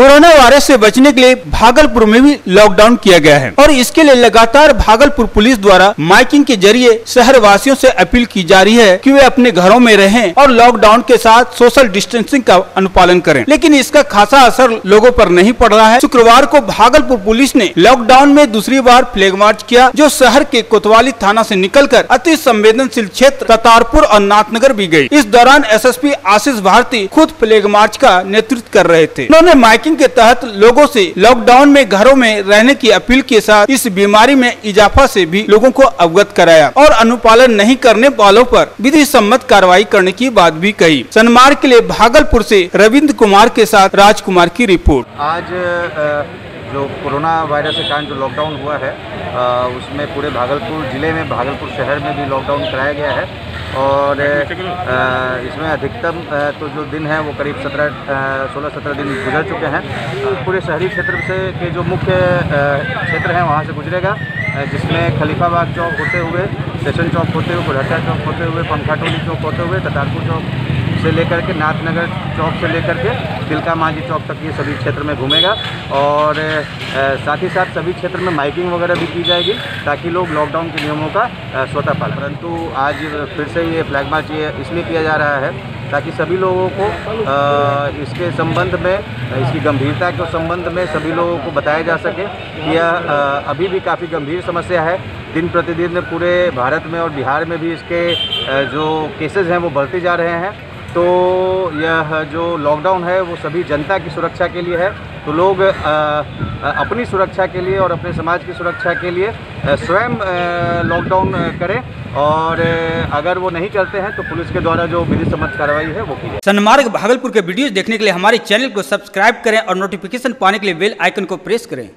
Corona virus से बचने के लिए भागलपुर में भी लॉकडाउन किया गया है। और इसके लिए लगातार भागलपुर पुलिस द्वारा माइकिंग के ज़रिए शहर वासियों से अपील की जा रही है कि वे अपने घरों में रहें और लॉकडाउन के साथ सोशल डिस्टेंसिंग का अनुपालन करें। लेकिन इसका खासा असर लोगों पर नहीं पड़ रहा है। शुक्रवार को भागलपुर पुलिस ने लॉकडाउन में दूसरी बार फ्लैग मार्च किया, जो शहर के कोतवाली थाना से निकलकर अति संवेदनशील क्षेत्र ततारपुर और नाथनगर भी गई। इस दौरान एसएसपी आशीष भारती खुद फ्लैग मार्च का नेतृत्व कर रहे थे। उन्होंने माइकिंग के तहत लोगों से लॉकडाउन में घरों में रहने की अपील के साथ इस बीमारी में इजाफा से भी लोगों को अवगत कराया और अनुपालन नहीं करने वालों पर विधि सम्मत कार्रवाई करने की बात भी कही। सनमार्ग के लिए भागलपुर से रविंद्र कुमार के साथ राजकुमार की रिपोर्ट। आज जो कोरोना वायरस के कारण जो लॉकडाउन हुआ है उसमें पूरे भागलपुर ज़िले में, भागलपुर शहर में भी लॉकडाउन कराया गया है। और इसमें अधिकतम तो जो दिन है वो करीब सत्रह सोलह सत्रह दिन गुजर चुके हैं। पूरे शहरी क्षेत्र से के जो मुख्य क्षेत्र हैं वहाँ से गुजरेगा जिसमें खलीफाबाग चौक होते हुए स्टेशन चौक होते हुए बुढ़ाचा चौक होते हुए पंखा टोली चौक होते हुए ततारपुर चौक से लेकर के नाथनगर चौक से लेकर के तिलका मांझी चौक तक ये सभी क्षेत्र में घूमेगा और साथ ही साथ सभी क्षेत्र में माइकिंग वगैरह भी की जाएगी ताकि लोग लॉकडाउन के नियमों का स्वतः पालन परंतु आज फिर से ये फ्लैग मार्च ये इसलिए किया जा रहा है ताकि सभी लोगों को इसके संबंध में, इसकी गंभीरता के संबंध में सभी लोगों को बताया जा सके कि यह अभी भी काफ़ी गंभीर समस्या है। दिन प्रतिदिन पूरे भारत में और बिहार में भी इसके जो केसेस हैं वो बढ़ते जा रहे हैं। तो यह जो लॉकडाउन है, वो सभी जनता की सुरक्षा के लिए है। तो लोग अपनी सुरक्षा के लिए और अपने समाज की सुरक्षा के लिए स्वयं लॉकडाउन करें और अगर वो नहीं करते हैं तो पुलिस के द्वारा जो विधि सम्मत कार्रवाई है, वो की जाए। सनमार्ग भागलपुर के वीडियोस देखने के लिए हमारे चैनल को सब्सक्राइब करें और नोटिफिकेशन पाने के लिए बेल आइकन को प्रेस करें।